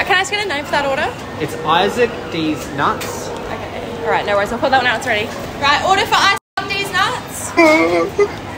Right, can I ask you a name for that order? It's Isaac D's Nuts. Okay. All right, no worries. I'll put that one out. It's ready. Right, order for Isaac D's nuts.